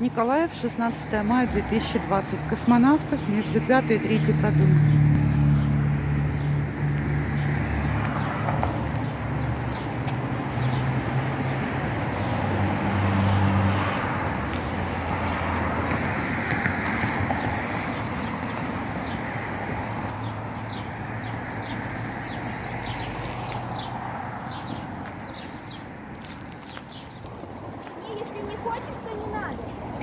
Николаев, 16 мая 2020. Космонавтов между 5 и 3 продумать. Если не хочешь, то не надо.